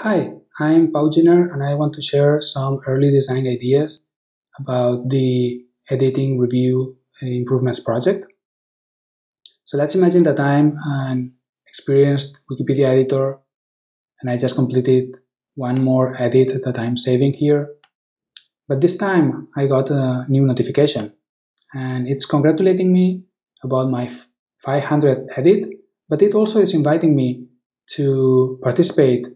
Hi, I'm Pau Giner and I want to share some early design ideas about the editing review improvements project. So let's imagine that I'm an experienced Wikipedia editor and I just completed one more edit that I'm saving here. But this time I got a new notification and it's congratulating me about my 500th edit, but it also is inviting me to participate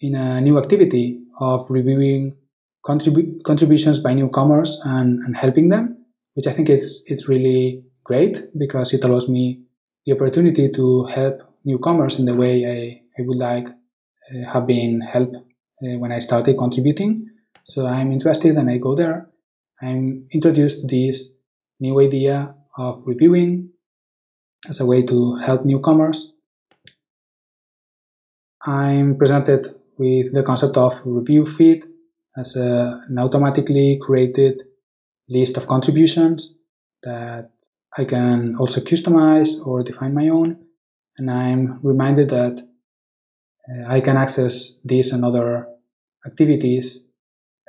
in a new activity of reviewing contribu- contributions by newcomers and, and helping them, which I think it's it's really great because it allows me the opportunity to help newcomers in the way I, I would like uh, have been helped uh, when I started contributing. So I'm interested and I go there. I'm introduced to this new idea of reviewing as a way to help newcomers. I'm presented with the concept of review feed as a, an automatically created list of contributions that I can also customize or define my own. And I'm reminded that uh, I can access these and other activities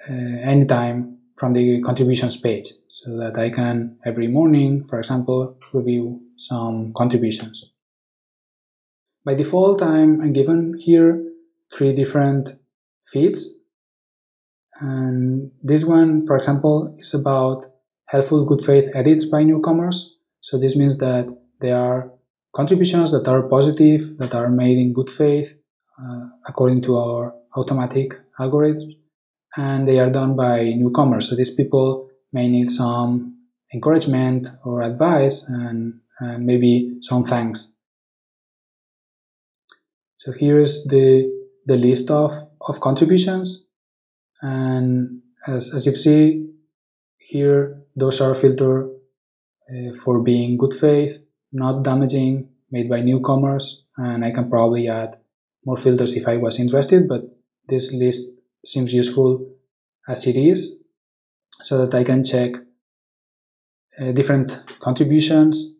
uh, anytime from the contributions page so that I can every morning, for example, review some contributions. By default, I'm given here three different feeds. And this one, for example, is about helpful good faith edits by newcomers. So this means that they are contributions that are positive, that are made in good faith, uh, according to our automatic algorithms, and they are done by newcomers. So these people may need some encouragement or advice and, and maybe some thanks. So here's the the list of, of contributions. And as, as you see here, those are filtered uh, for being good faith, not damaging, made by newcomers. And I can probably add more filters if I was interested, but this list seems useful as it is so that I can check uh, different contributions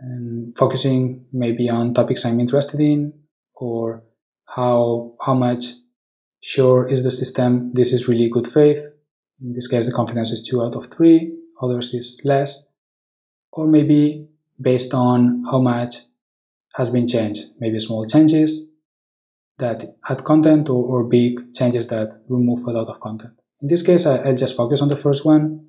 and focusing maybe on topics I'm interested in or how how much sure is the system this is really good faith. In this case the confidence is 2 out of 3 others is less. Or maybe based on how much has been changed maybe small changes that add content or, or big changes that remove a lot of content. In this case I, will just focus on the first one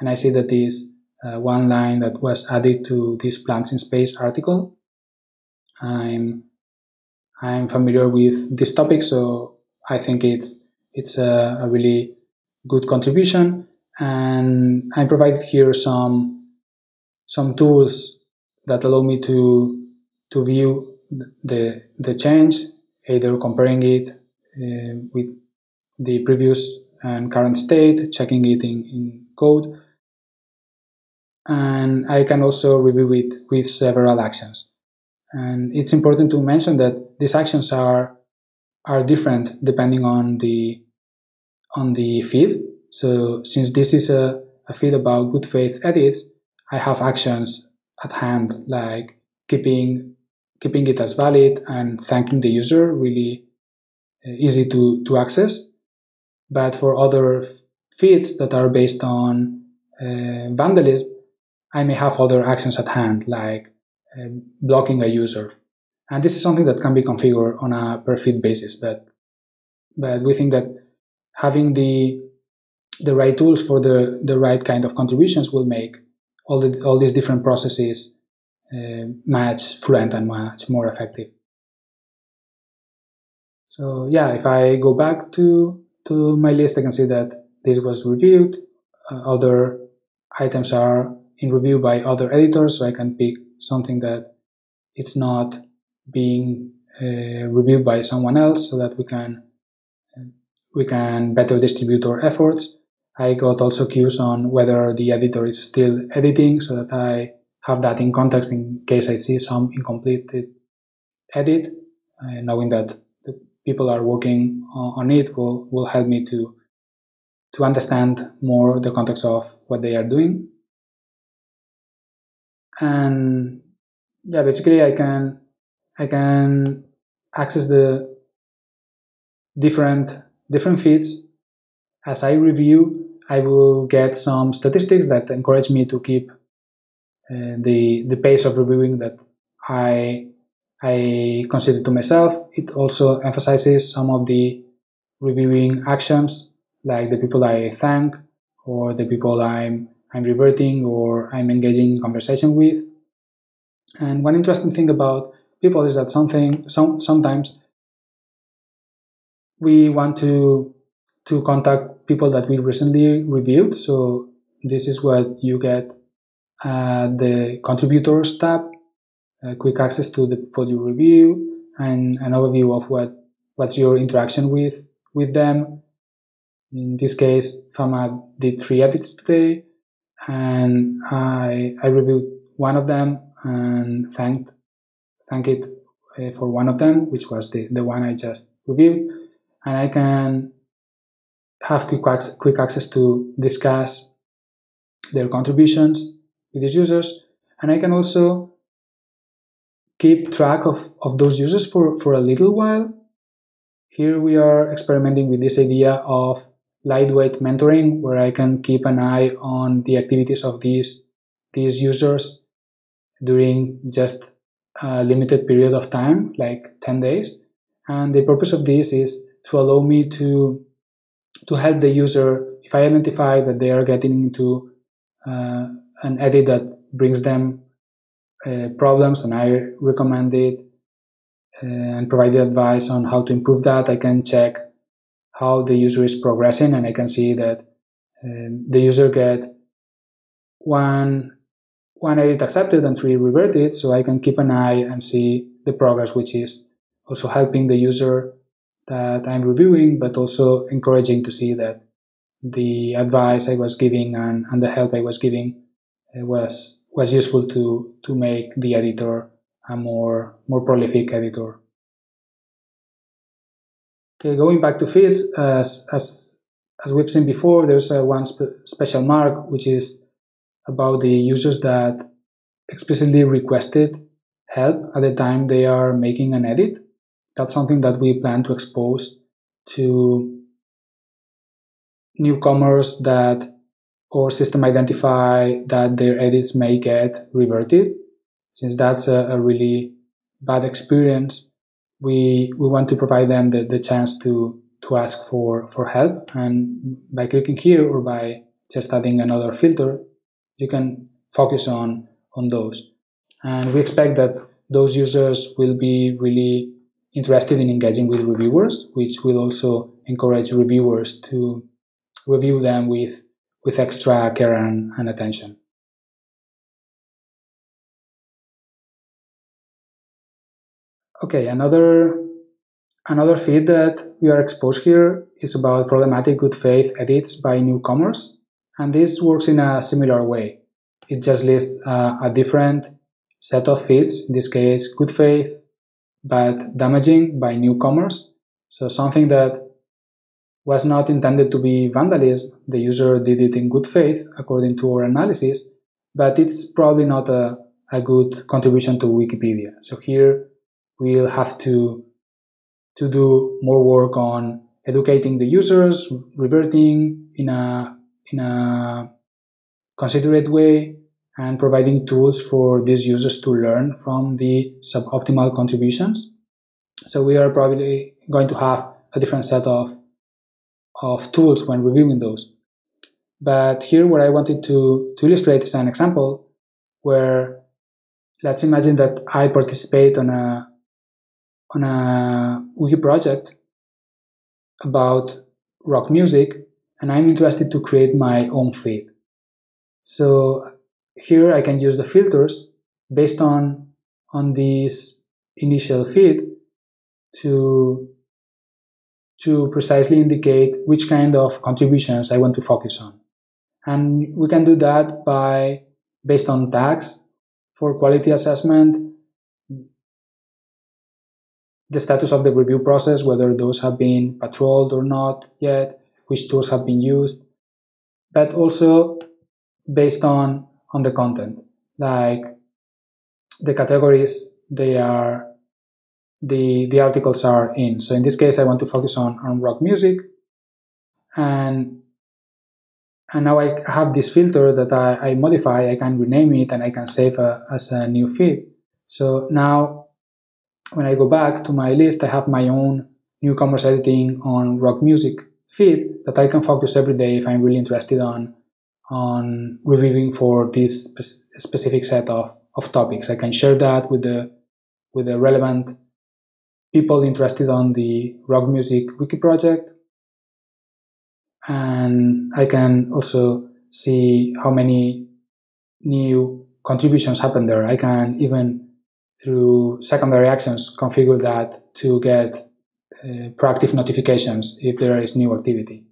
and i see that this uh, one line that was added to this plants in space article i'm I'm familiar with this topic, so I think it's it's a, a really good contribution. And I provided here some some tools that allow me to to view the the change, either comparing it uh, with the previous and current state, checking it in, in code, and I can also review it with several actions. And it's important to mention that these actions are are different depending on the on the feed. So since this is a, a feed about good faith edits, I have actions at hand like keeping keeping it as valid and thanking the user really uh, easy to, to access. But for other feeds that are based on uh, vandalism, I may have other actions at hand like blocking a user. And this is something that can be configured on a per feed basis, but but we think that having the the right tools for the, the right kind of contributions will make all the, all these different processes uh, fluent and much more effective. So yeah, if I go back to to my list, I can see that this was reviewed. Uh, other items are in review by other editors, so I can pick something that it's not being uh, reviewed by someone else so that we can we can better distribute our efforts. I got also cues on whether the editor is still editing so that I have that in context in case I see some incomplete edit. Uh, knowing that the people are working on it will, will help me to to understand more the context of what they are doing and yeah basically i can i can access the different different feeds. As I review, I will get some statistics that encourage me to keep uh, the the pace of reviewing that I I consider to myself. It also emphasizes some of the reviewing actions, like the people I thank or the people I'm I'm reverting or I'm engaging conversation with. And one interesting thing about people is that something some sometimes we want to to contact people that we recently reviewed. So this is what you get at the contributors tab, uh, quick access to the people you review, and an overview of what what's your interaction with with them. In this case, Fama did three edits today, and I I reviewed one of them and thanked thank it uh, for one of them, which was the, the one I just reviewed and I can have quick, access, quick access to discuss their contributions with these users. And I can also keep track of, of those users for, for a little while. Here we are experimenting with this idea of lightweight mentoring, where I can keep an eye on the activities of these, these users during just a limited period of time, like 10 days. And the purpose of this is to allow me to to help the user if I identify that they are getting into uh, an edit that brings them uh, problems and I recommend it uh, and provide the advice on how to improve that. I can check how the user is progressing and I can see that um, the user get one one edit accepted and three reverted so I can keep an eye and see the progress which is also helping the user that I'm reviewing, but also encouraging to see that the advice I was giving and, and the help I was giving uh, was was useful to to make the editor a more more prolific editor. Okay, going back to fields, as as as we've seen before, there's a one spe special mark which is about the users that explicitly requested help at the time they are making an edit that's something that we plan to expose to newcomers that or system identify that their edits may get reverted. Since that's a, a really bad experience, we we want to provide them the, the chance to to ask for, for help. And by clicking here or by just adding another filter, you can focus on, on those. And we expect that those users will be really interested in engaging with reviewers, which will also encourage reviewers to review them with, with extra care and, and attention. Okay, another another feed that we are exposed here is about problematic good faith edits by newcomers, and this works in a similar way. It just lists uh, a different set of feeds, in this case, good faith, but damaging by newcomers. So something that was not intended to be vandalism, the user did it in good faith according to our analysis, but it's probably not a, a good contribution to Wikipedia. So here we'll have to, to do more work on educating the users, reverting in a, in a considerate way, and providing tools for these users to learn from the suboptimal contributions. So we are probably going to have a different set of, of tools when reviewing those. But here what I wanted to, to illustrate is an example where let's imagine that I participate on a on a wiki project about rock music and I'm interested to create my own feed. So here I can use the filters based on, on this initial feed to, to precisely indicate which kind of contributions I want to focus on. And we can do that by based on tags for quality assessment, the status of the review process, whether those have been patrolled or not yet, which tools have been used, but also based on on the content. Like the categories they are the the articles are in. So in this case, I want to focus on on rock music, and and now I have this filter that I, I modify. I can rename it and I can save a, as a new feed. So now when I go back to my list, I have my own newcomers editing on rock music feed that I can focus every day if I'm really interested on on reviewing for this spe- specific set of, of topics. I can share that with the with the relevant people interested on the rock music wiki project and I can also see how many new contributions happen there. I can even through secondary actions configure that to get uh, proactive notifications if there is new activity.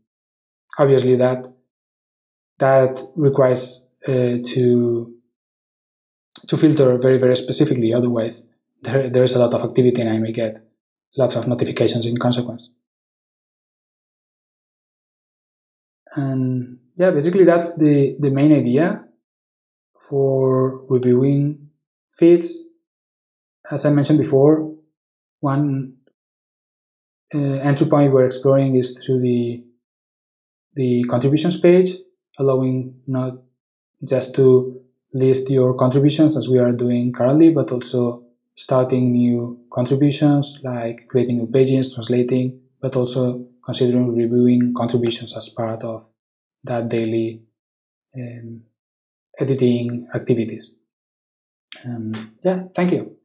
Obviously, that that requires uh, to to filter very very specifically. Otherwise, there there is a lot of activity, and I may get lots of notifications in consequence. And yeah, basically that's the the main idea for reviewing feeds. As I mentioned before, one uh, entry point we're exploring is through the the contributions page, allowing not just to list your contributions as we are doing currently, but also starting new contributions like creating new pages, translating, but also considering reviewing contributions as part of that daily um, editing activities. Um, yeah, thank you.